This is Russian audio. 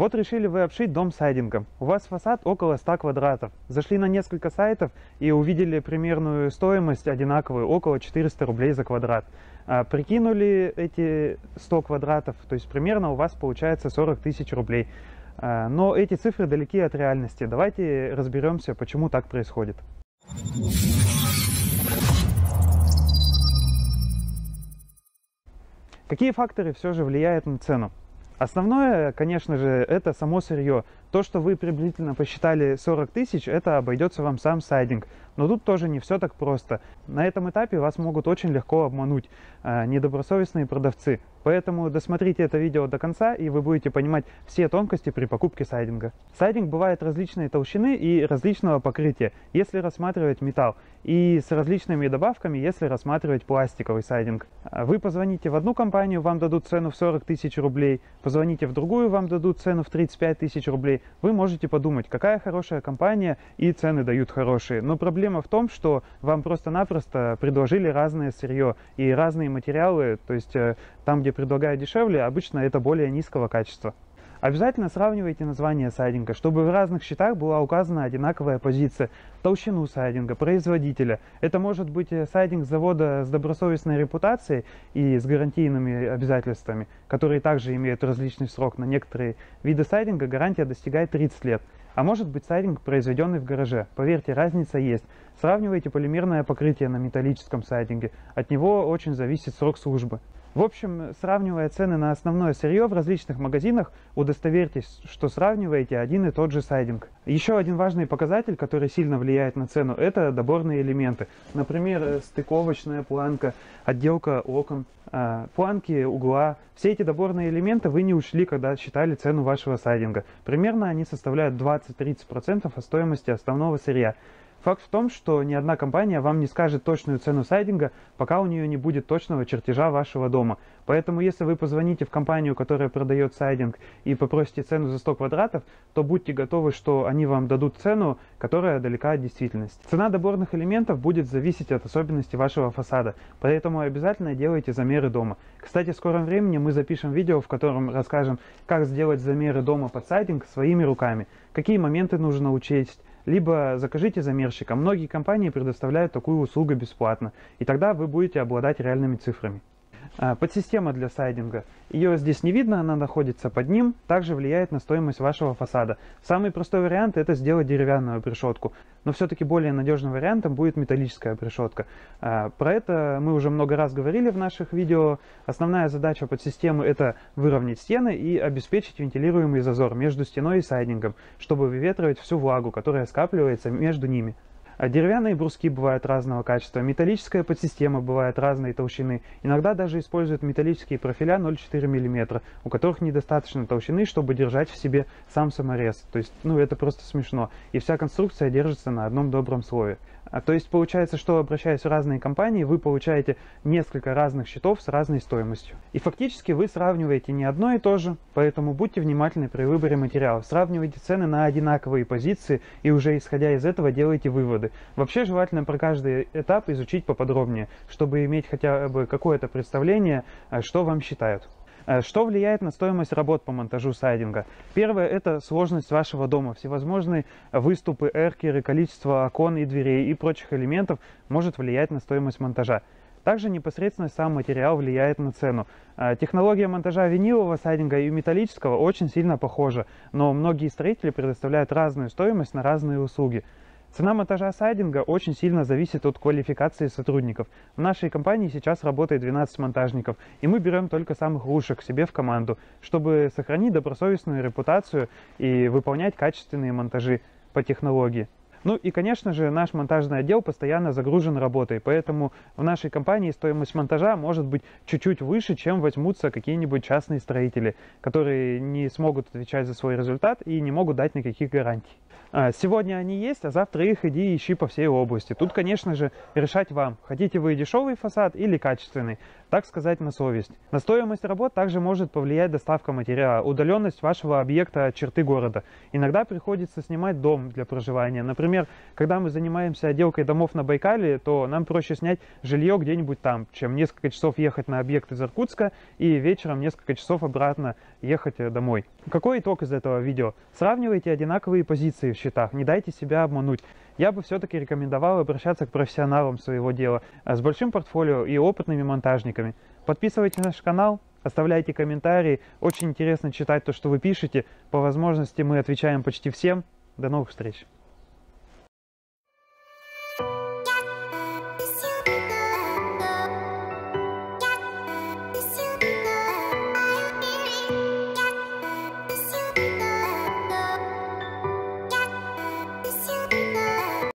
Вот решили вы обшить дом сайдингом. У вас фасад около 100 квадратов. Зашли на несколько сайтов и увидели примерную стоимость одинаковую, около 400 рублей за квадрат. А, прикинули эти 100 квадратов, то есть примерно у вас получается 40 тысяч рублей. А, но эти цифры далеки от реальности. Давайте разберемся, почему так происходит. Какие факторы все же влияют на цену? Основное, конечно же, это само сырье. То, что вы приблизительно посчитали 40 тысяч, это обойдется вам сам сайдинг. Но тут тоже не все так просто. На этом этапе вас могут очень легко обмануть э, недобросовестные продавцы. Поэтому досмотрите это видео до конца, и вы будете понимать все тонкости при покупке сайдинга. Сайдинг бывает различной толщины и различного покрытия, если рассматривать металл, и с различными добавками, если рассматривать пластиковый сайдинг. Вы позвоните в одну компанию, вам дадут цену в 40 тысяч рублей, позвоните в другую, вам дадут цену в 35 тысяч рублей. Вы можете подумать, какая хорошая компания и цены дают хорошие. Но проблема в том, что вам просто-напросто предложили разное сырье и разные материалы, то есть э, там, где где предлагают дешевле, обычно это более низкого качества. Обязательно сравнивайте название сайдинга, чтобы в разных счетах была указана одинаковая позиция, толщину сайдинга, производителя. Это может быть э, сайдинг завода с добросовестной репутацией и с гарантийными обязательствами, которые также имеют различный срок. На некоторые виды сайдинга гарантия достигает 30 лет. А может быть сайдинг, произведенный в гараже. Поверьте, разница есть. Сравнивайте полимерное покрытие на металлическом сайдинге. От него очень зависит срок службы. В общем, сравнивая цены на основное сырье в различных магазинах, удостоверьтесь, что сравниваете один и тот же сайдинг. Еще один важный показатель, который сильно влияет на цену, это доборные элементы. Например, стыковочная планка, отделка окон, а, планки угла. Все эти доборные элементы вы не учли, когда считали цену вашего сайдинга. Примерно они составляют 20-30% от стоимости основного сырья. Факт в том, что ни одна компания вам не скажет точную цену сайдинга, пока у нее не будет точного чертежа вашего дома. Поэтому, если вы позвоните в компанию, которая продает сайдинг, и попросите цену за 100 квадратов, то будьте готовы, что они вам дадут цену, которая далека от действительности. Цена доборных элементов будет зависеть от особенностей вашего фасада, поэтому обязательно делайте замеры дома. Кстати, в скором времени мы запишем видео, в котором расскажем, как сделать замеры дома под сайдинг своими руками, какие моменты нужно учесть, либо закажите замерщика. Многие компании предоставляют такую услугу бесплатно, и тогда вы будете обладать реальными цифрами. А, подсистема для сайдинга. Ее здесь не видно, она находится под ним, также влияет на стоимость вашего фасада. Самый простой вариант это сделать деревянную пришетку, но все-таки более надежным вариантом будет металлическая пришетка. А, про это мы уже много раз говорили в наших видео. Основная задача подсистемы это выровнять стены и обеспечить вентилируемый зазор между стеной и сайдингом, чтобы выветривать всю влагу, которая скапливается между ними. А деревянные бруски бывают разного качества, металлическая подсистема бывает разной толщины. Иногда даже используют металлические профиля 0,4 мм, у которых недостаточно толщины, чтобы держать в себе сам саморез. То есть, ну это просто смешно. И вся конструкция держится на одном добром слое. А, то есть получается, что обращаясь в разные компании, вы получаете несколько разных счетов с разной стоимостью. И фактически вы сравниваете не одно и то же, поэтому будьте внимательны при выборе материалов. Сравнивайте цены на одинаковые позиции и уже исходя из этого делайте выводы. Вообще желательно про каждый этап изучить поподробнее, чтобы иметь хотя бы какое-то представление, а, что вам считают. Э, что влияет на стоимость работ по монтажу сайдинга? Первое – это сложность вашего дома. Всевозможные выступы, эркеры, количество окон и дверей и прочих элементов может влиять на стоимость монтажа. Также непосредственно сам материал влияет на цену. Э, технология монтажа винилового сайдинга и металлического очень сильно похожа, но многие строители предоставляют разную стоимость на разные услуги. Цена монтажа сайдинга очень сильно зависит от квалификации сотрудников. В нашей компании сейчас работает 12 монтажников, и мы берем только самых лучших себе в команду, чтобы сохранить добросовестную репутацию и выполнять качественные монтажи по технологии. Ну и, конечно же, наш монтажный отдел постоянно загружен работой, поэтому в нашей компании стоимость монтажа может быть чуть-чуть выше, чем возьмутся какие-нибудь частные строители, которые не смогут отвечать за свой результат и не могут дать никаких гарантий. А, сегодня они есть, а завтра их иди ищи по всей области. Тут, конечно же, решать вам, хотите вы дешевый фасад или качественный. Так сказать, на совесть. На стоимость работ также может повлиять доставка материала, удаленность вашего объекта от черты города. Иногда приходится снимать дом для проживания. Например, когда мы занимаемся отделкой домов на Байкале, то нам проще снять жилье где-нибудь там, чем несколько часов ехать на объект из Иркутска и вечером несколько часов обратно ехать э, домой. Какой итог из этого видео? Сравнивайте одинаковые позиции в счетах, не дайте себя обмануть. Я бы все-таки рекомендовал обращаться к профессионалам своего дела э, с большим портфолио и опытными монтажниками. Подписывайтесь на наш канал, оставляйте комментарии. Очень интересно читать то, что вы пишете. По возможности мы отвечаем почти всем. До новых встреч!